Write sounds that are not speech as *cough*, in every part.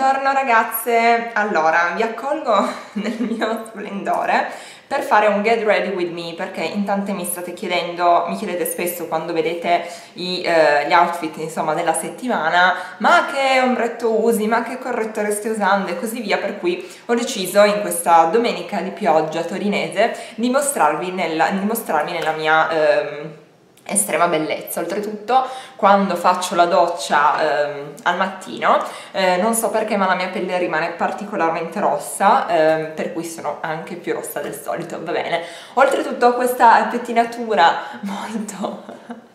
Buongiorno ragazze, allora vi accolgo *laughs* nel mio splendore per fare un get ready with me perché in tante mi state chiedendo, mi chiedete spesso quando vedete i, eh, gli outfit insomma della settimana ma che ombretto usi, ma che correttore stai usando? e così via per cui ho deciso in questa domenica di pioggia torinese di mostrarvi nella, di mostrarmi nella mia... Ehm, estrema bellezza. Oltretutto quando faccio la doccia ehm, al mattino eh, non so perché ma la mia pelle rimane particolarmente rossa ehm, per cui sono anche più rossa del solito va bene. Oltretutto questa pettinatura molto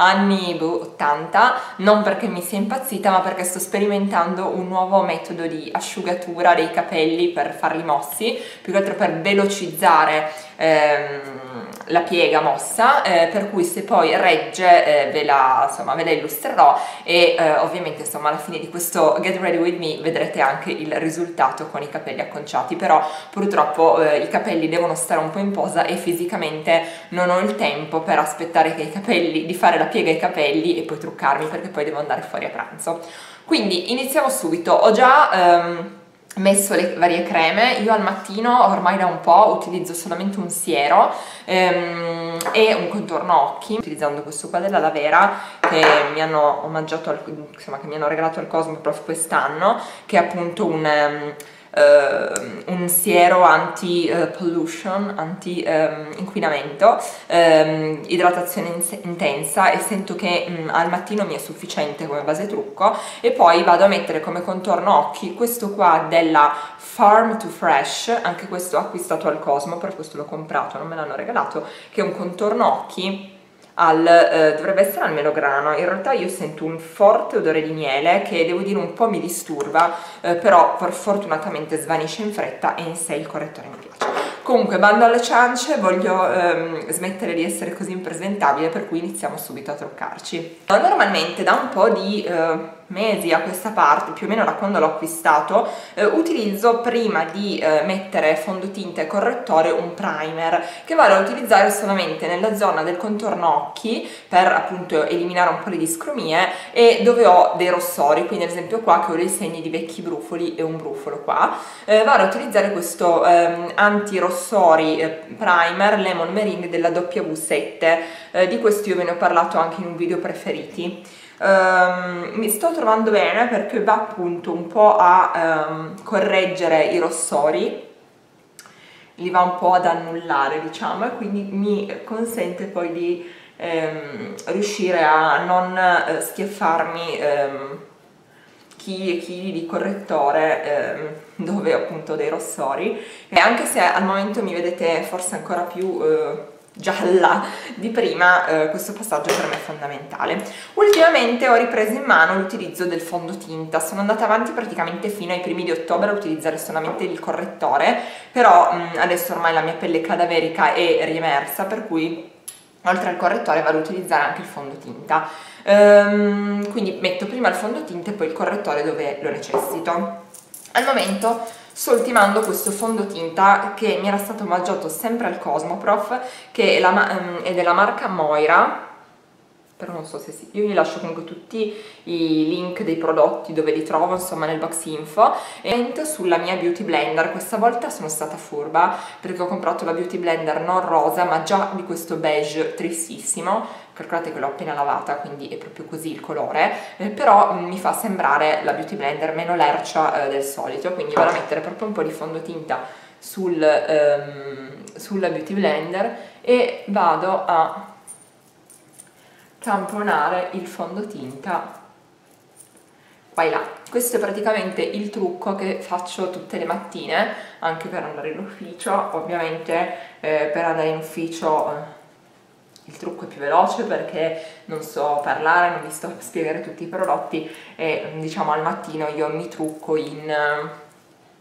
anni 80, non perché mi sia impazzita ma perché sto sperimentando un nuovo metodo di asciugatura dei capelli per farli mossi, più che altro per velocizzare ehm, la piega mossa, eh, per cui se poi regge eh, ve, la, insomma, ve la illustrerò e eh, ovviamente insomma alla fine di questo Get Ready With Me vedrete anche il risultato con i capelli acconciati, però purtroppo eh, i capelli devono stare un po' in posa e fisicamente non ho il tempo per aspettare che i capelli, di fare la piega ai capelli e poi truccarmi perché poi devo andare fuori a pranzo. Quindi iniziamo subito, ho già... Um, messo le varie creme, io al mattino ormai da un po' utilizzo solamente un siero ehm, e un contorno occhi utilizzando questo qua della Lavera che mi hanno omaggiato, al, insomma che mi hanno regalato al Cosmo proprio quest'anno che è appunto un... Um, un siero anti-pollution, anti-inquinamento, um, um, idratazione in intensa e sento che um, al mattino mi è sufficiente come base trucco e poi vado a mettere come contorno occhi questo qua della Farm to Fresh, anche questo acquistato al Cosmo, per questo l'ho comprato, non me l'hanno regalato, che è un contorno occhi al, eh, dovrebbe essere al melograno, in realtà io sento un forte odore di miele che devo dire un po' mi disturba, eh, però per fortunatamente svanisce in fretta e in sé il correttore mi piace. Comunque, bando alle ciance, voglio ehm, smettere di essere così impresentabile, per cui iniziamo subito a truccarci. Normalmente da un po' di... Eh, mesi a questa parte, più o meno da quando l'ho acquistato, eh, utilizzo prima di eh, mettere fondotinta e correttore un primer che vado a utilizzare solamente nella zona del contorno occhi per appunto eliminare un po' le discromie e dove ho dei rossori, quindi ad esempio qua che ho dei segni di vecchi brufoli e un brufolo qua, eh, vado a utilizzare questo ehm, anti-rossori eh, primer Lemon Meringue della W7, eh, di questo io ve ne ho parlato anche in un video preferiti um, mi sto trovando bene perché va appunto un po' a um, correggere i rossori li va un po' ad annullare diciamo e quindi mi consente poi di um, riuscire a non uh, schiaffarmi chili e chili di correttore *laughs* dove ho appunto dei rossori. E anche se al momento mi vedete forse ancora più uh, gialla di prima, eh, questo passaggio per me è fondamentale. Ultimamente ho ripreso in mano l'utilizzo del fondotinta, sono andata avanti praticamente fino ai primi di ottobre a utilizzare solamente il correttore, però mh, adesso ormai la mia pelle cadaverica è riemersa, per cui oltre al correttore vado ad utilizzare anche il fondotinta. Ehm, quindi metto prima il fondotinta e poi il correttore dove lo necessito. Al momento sto ultimando questo fondotinta che mi era stato omaggiato sempre al Cosmoprof che è, la, um, è della marca Moira però non so se si... io vi lascio comunque tutti i link dei prodotti dove li trovo insomma nel box info. E sulla mia beauty blender questa volta sono stata furba perché ho comprato la beauty blender non rosa ma già di questo beige tristissimo calcolate che l'ho appena lavata quindi è proprio così il colore eh, però mm, mi fa sembrare la beauty blender meno lercia eh, del solito quindi vado a mettere proprio un po' di fondotinta sul, ehm, sulla beauty blender e vado a tamponare il fondotinta qua e là. Questo è praticamente il trucco che faccio tutte le mattine anche per andare in ufficio ovviamente eh, per andare in ufficio eh, il trucco è più veloce perché non so parlare, non vi sto a spiegare tutti i prodotti e diciamo al mattino io mi trucco in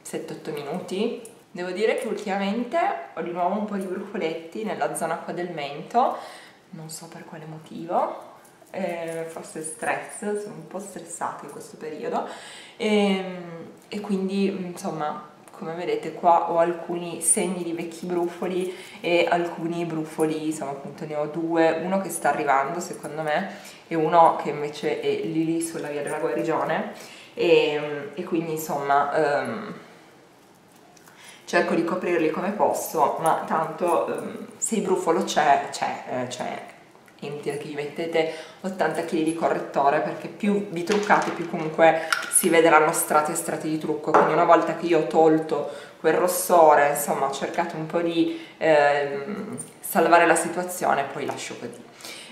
7-8 minuti. Devo dire che ultimamente ho di nuovo un po' di brufoletti nella zona qua del mento, non so per quale motivo, eh, forse stress, sono un po' stressata in questo periodo e, ehm, e quindi insomma come vedete qua ho alcuni segni di vecchi brufoli e alcuni brufoli, insomma appunto ne ho due, uno che sta arrivando secondo me e uno che invece è lì lì sulla via della guarigione. E, e quindi insomma um, cerco di coprirli come posso ma tanto um, se il brufolo c'è c'è eh, c'è inutile che gli mettete 80 kg di correttore perché più vi truccate più comunque si vedranno strati e strati di trucco. Quindi una volta che io ho tolto quel rossore insomma ho cercato un po' di eh, salvare la situazione poi lascio così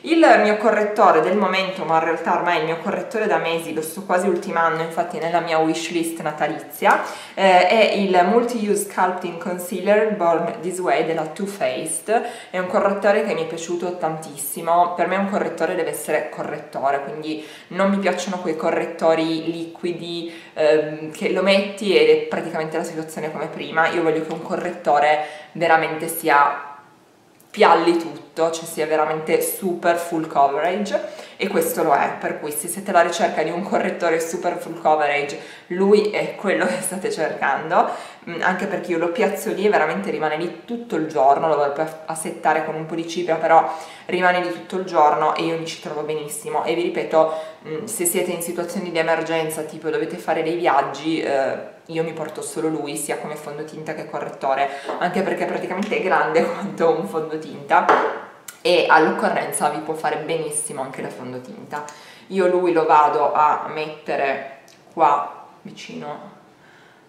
il mio correttore del momento, ma in realtà ormai il mio correttore da mesi lo sto quasi ultimando, infatti nella mia wishlist natalizia, eh, è il Multi-Use Sculpting Concealer Born This Way della Too Faced. È un correttore che mi è piaciuto tantissimo, per me un correttore deve essere correttore, quindi non mi piacciono quei correttori liquidi ehm, che lo metti ed è praticamente la situazione come prima, io voglio che un correttore veramente sia pialli tutto, cioè sia veramente super full coverage e questo lo è, per cui se siete alla ricerca di un correttore super full coverage, lui è quello che state cercando, mm, anche perché io lo piazzo lì e veramente rimane lì tutto il giorno, lo vado poi a settare con un po' di cipria, però rimane lì tutto il giorno e io mi ci trovo benissimo. E vi ripeto, mm, se siete in situazioni di emergenza, tipo dovete fare dei viaggi, eh, io mi porto solo lui, sia come fondotinta che correttore, anche perché praticamente è grande *laughs* quanto un fondotinta e all'occorrenza vi può fare benissimo anche la fondotinta. Io lui lo vado a mettere qua vicino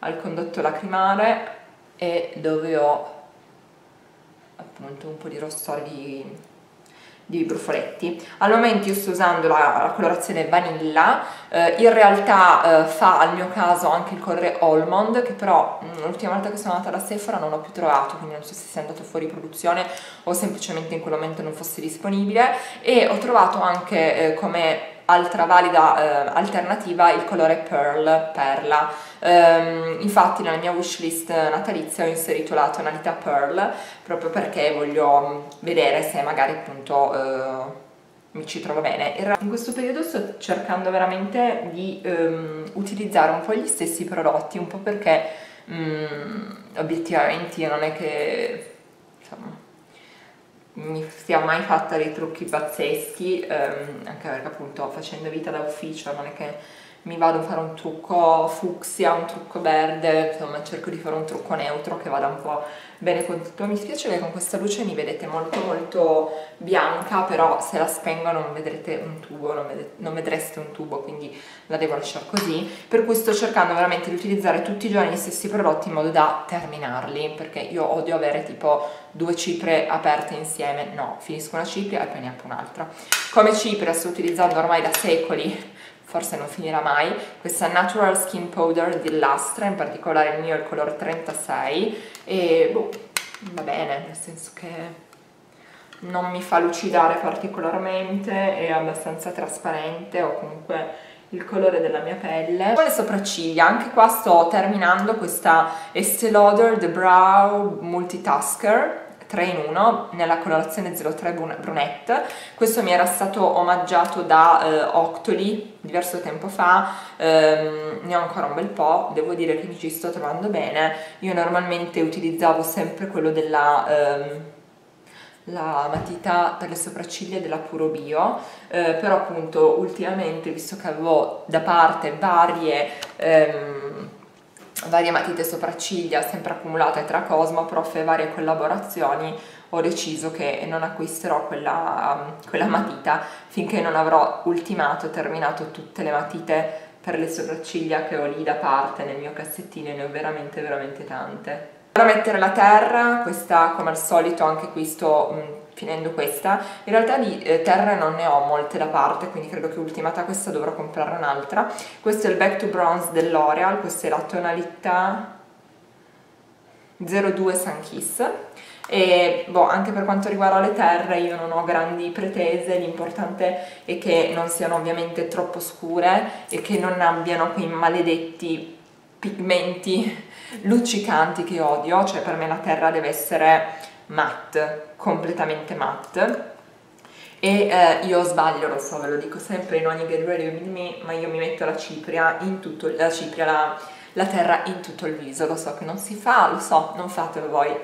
al condotto lacrimale e dove ho appunto un po' di rossore di di brufoletti. Al momento io sto usando la, la colorazione vanilla, eh, in realtà eh, fa al mio caso anche il colore Almond, che però mm, l'ultima volta che sono andata da Sephora non ho più trovato, quindi non so se sia andato fuori produzione o semplicemente in quel momento non fosse disponibile, e ho trovato anche eh, come altra valida eh, alternativa il colore Pearl, perla. Um, infatti nella mia wishlist natalizia ho inserito la tonalità Pearl proprio perché voglio mm, vedere se magari appunto uh, mi ci trovo bene. In questo periodo sto cercando veramente di um, utilizzare un po' gli stessi prodotti, un po' perché um, obiettivamente non è che insomma mi sia mai fatta dei trucchi pazzeschi, ehm, anche perché appunto facendo vita da ufficio non è che mi vado a fare un trucco fucsia, un trucco verde, insomma cerco di fare un trucco neutro che vada un po' bene con tutto. Mi spiace che con questa luce mi vedete molto molto bianca, però se la spengo non vedrete un tubo, non, vedete, non vedreste un tubo, quindi la devo lasciare così. Per cui sto cercando veramente di utilizzare tutti i giorni gli stessi prodotti in modo da terminarli, perché io odio avere tipo due cipre aperte insieme, no, finisco una cipria e poi ne apro un'altra. Come cipria sto utilizzando ormai da secoli forse non finirà mai, questa Natural Skin Powder di Lastra, in particolare il mio è il colore 36 e boh, va bene, nel senso che non mi fa lucidare particolarmente, è abbastanza trasparente o comunque il colore della mia pelle. Con le sopracciglia, anche qua sto terminando questa Estée Lauder The Brow Multitasker 3 in 1 nella colorazione 03 brunette. Questo mi era stato omaggiato da eh, Octoli diverso tempo fa. Ehm, ne ho ancora un bel po' devo dire che mi ci sto trovando bene. Io normalmente utilizzavo sempre quello della ehm, la matita per le sopracciglia della Puro Bio, eh, però appunto ultimamente, visto che avevo da parte varie ehm, varie matite sopracciglia sempre accumulate tra Cosmoprof e varie collaborazioni ho deciso che non acquisterò quella, quella matita finché non avrò ultimato, terminato tutte le matite per le sopracciglia che ho lì da parte nel mio cassettino e ne ho veramente veramente tante. Per mettere la terra, questa come al solito anche qui sto mh, finendo questa in realtà di eh, terre non ne ho molte da parte quindi credo che ultimata questa dovrò comprare un'altra. Questo è il Back to Bronze dell'Oreal questa è la tonalità 02 Sun Kiss. E boh, anche per quanto riguarda le terre io non ho grandi pretese, l'importante è che non siano ovviamente troppo scure e che non abbiano quei maledetti pigmenti luccicanti che odio, cioè per me la terra deve essere matte, completamente matte. E eh, io sbaglio, lo so, ve lo dico sempre in ogni get ready with me, ma io mi metto la cipria in tutto, la cipria, la, la terra in tutto il viso, lo so che non si fa, lo so, non fatelo voi,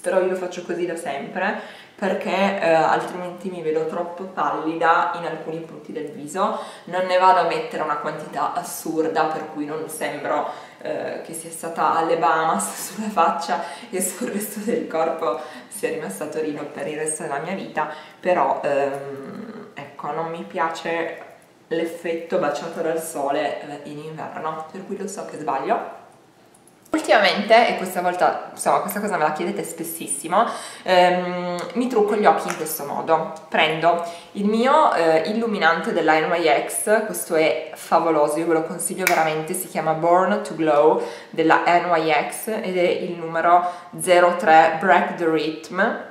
però io faccio così da sempre perché eh, altrimenti mi vedo troppo pallida in alcuni punti del viso non ne vado a mettere una quantità assurda per cui non sembro eh, che sia stata alle Bahamas *laughs* sulla faccia e sul resto del corpo sia rimasta a Torino per il resto della mia vita però ehm, ecco non mi piace l'effetto baciato dal sole eh, in inverno, per cui lo so che sbaglio. Ultimamente, e questa volta, insomma, questa cosa me la chiedete spessissimo, ehm, mi trucco gli occhi in questo modo. Prendo il mio eh, illuminante della NYX, questo è favoloso, io ve lo consiglio veramente, si chiama Born to Glow della NYX ed è il numero 03 Break the Rhythm.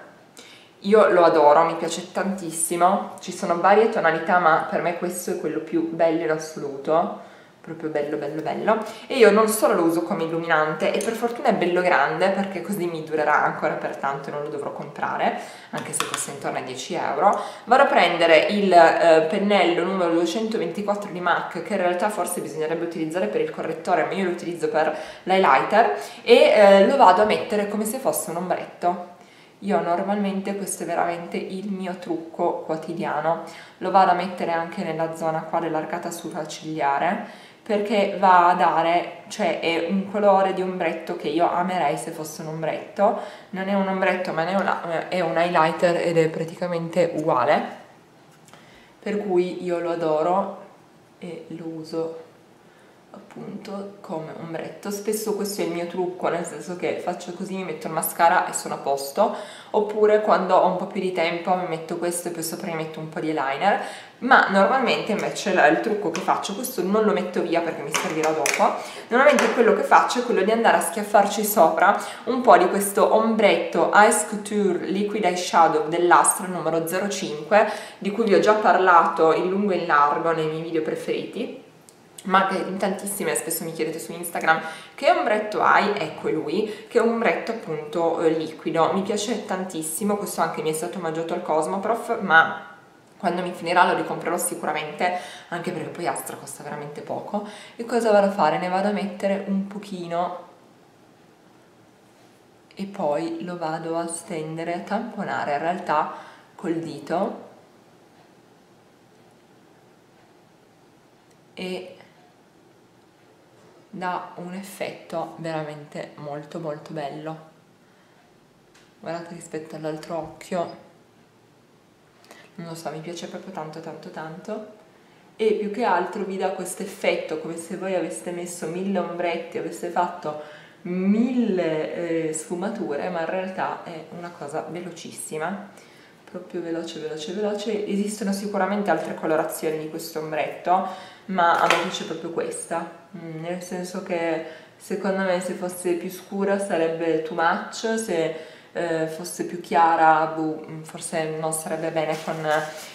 Io lo adoro, mi piace tantissimo, ci sono varie tonalità ma per me questo è quello più bello in assoluto, proprio bello bello bello. E io non solo lo uso come illuminante e per fortuna è bello grande perché così mi durerà ancora per tanto e non lo dovrò comprare anche se costa intorno ai 10 euro. Vado a prendere il eh, pennello numero 224 di MAC che in realtà forse bisognerebbe utilizzare per il correttore ma io lo utilizzo per l'highlighter e eh, lo vado a mettere come se fosse un ombretto. Io normalmente questo è veramente il mio trucco quotidiano, lo vado a mettere anche nella zona qua dell'arcata sopraccigliare perché va a dare, cioè è un colore di ombretto che io amerei se fosse un ombretto, non è un ombretto ma è, un highlighter ed è praticamente uguale, per cui io lo adoro e lo uso appunto come ombretto. Spesso questo è il mio trucco nel senso che faccio così mi metto il mascara e sono a posto. Oppure quando ho un po' più di tempo mi metto questo e poi sopra mi metto un po' di eyeliner. Ma normalmente invece il trucco che faccio questo non lo metto via perché mi servirà dopo. Normalmente quello che faccio è quello di andare a schiaffarci sopra un po' di questo ombretto Ice Couture Liquid Eyeshadow dell'Astra numero 05 di cui vi ho già parlato in lungo e in largo nei miei video preferiti ma che in tantissime spesso mi chiedete su Instagram che ombretto hai? Ecco lui, che è un ombretto appunto eh, liquido, mi piace tantissimo, questo anche mi è stato omaggiato al Cosmoprof, ma quando mi finirà lo ricomprerò sicuramente, anche perché poi Astra costa veramente poco. E cosa vado a fare? Ne vado a mettere un pochino e poi lo vado a stendere, a tamponare in realtà col dito e dà un effetto veramente molto molto bello. Guardate rispetto all'altro occhio. Non lo so mi piace proprio tanto tanto tanto. E più che altro vi dà questo effetto come se voi aveste messo mille ombretti aveste fatto mille eh, sfumature ma in realtà è una cosa velocissima. Proprio veloce veloce veloce. Esistono sicuramente altre colorazioni di questo ombretto ma a me piace proprio questa Mm, nel senso che secondo me se fosse più scura sarebbe too much, se eh, fosse più chiara boh, mm, forse non sarebbe bene con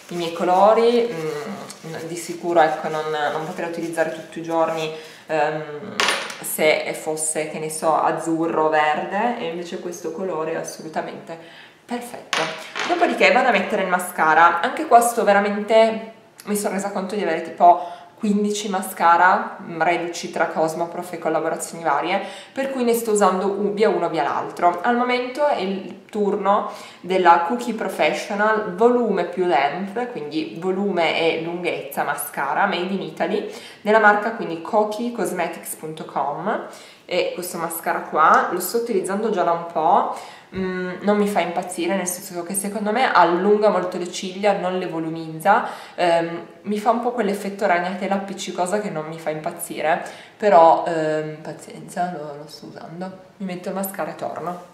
i miei colori, mm, di sicuro ecco, non, non, potrei utilizzare tutti i giorni ehm, se fosse che ne so azzurro o verde e invece questo colore è assolutamente perfetto. Dopodiché vado a mettere il mascara, anche questo veramente mi sono resa conto di avere tipo 15 mascara mm, reduci tra Cosmoprof e collaborazioni varie, per cui ne sto usando via uno via l'altro. Al momento è il turno della Cookie Professional volume più length, quindi volume e lunghezza mascara, made in Italy, della marca quindi cookiecosmetics.com e questo mascara qua lo sto utilizzando già da un po' mm, non mi fa impazzire nel senso che secondo me allunga molto le ciglia non le volumizza. Ehm, mi fa un po' quell'effetto ragnatela appiccicosa che non mi fa impazzire però ehm, pazienza lo, lo sto usando. Mi metto il mascara e torno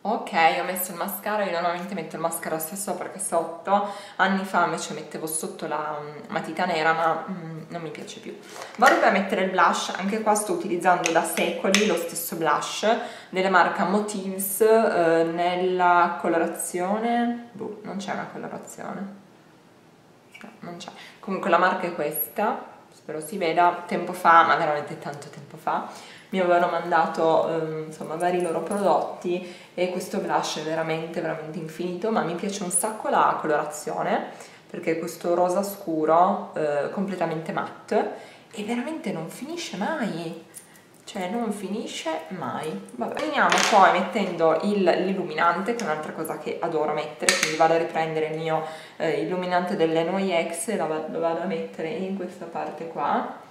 Ok, ho messo il mascara, io normalmente metto il mascara sia sopra che sotto, anni fa invece mettevo sotto la um, matita nera ma mm, non mi piace più. Vado a mettere il blush, anche qua sto utilizzando da secoli lo stesso blush della marca Motives eh, nella colorazione, boh, non c'è una colorazione, no, non c'è, comunque la marca è questa, spero si veda, tempo fa, ma veramente tanto tempo fa, mi avevano mandato eh, insomma vari loro prodotti e questo blush è veramente veramente infinito ma mi piace un sacco la colorazione perché è questo rosa scuro eh, completamente matte e veramente non finisce mai. Cioè non finisce mai. Vabbè finiamo poi mettendo l'illuminante che è un'altra cosa che adoro mettere quindi vado a riprendere il mio eh, illuminante dell'NYX e lo vado a mettere in questa parte qua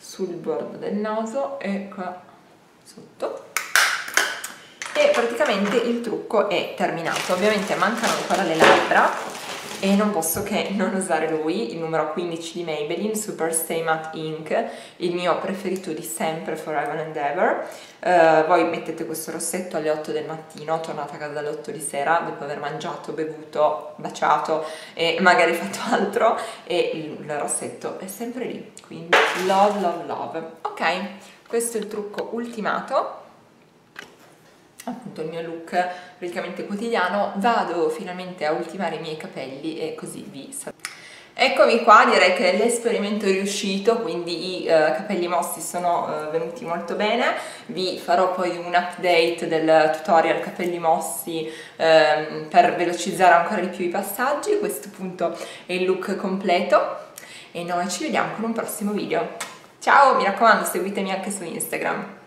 sul bordo del naso e qua sotto. E praticamente il trucco è terminato. Ovviamente mancano ancora le labbra e non posso che non usare lui, il numero 15 di Maybelline, Super Stay Matte Ink, il mio preferito di sempre, Forever and Ever. Uh, voi mettete questo rossetto alle 8 del mattino, tornate a casa alle 8 di sera, dopo aver mangiato, bevuto, baciato e magari fatto altro, e il, rossetto è sempre lì, quindi love, love, love. Ok, questo è il trucco ultimato appunto il mio look praticamente quotidiano, vado finalmente a ultimare i miei capelli e così vi saluto. Eccomi qua, direi che l'esperimento è riuscito, quindi i uh, capelli mossi sono uh, venuti molto bene, vi farò poi un update del tutorial capelli mossi um, per velocizzare ancora di più i passaggi, questo punto è il look completo e noi ci vediamo con un prossimo video. Ciao, mi raccomando seguitemi anche su Instagram.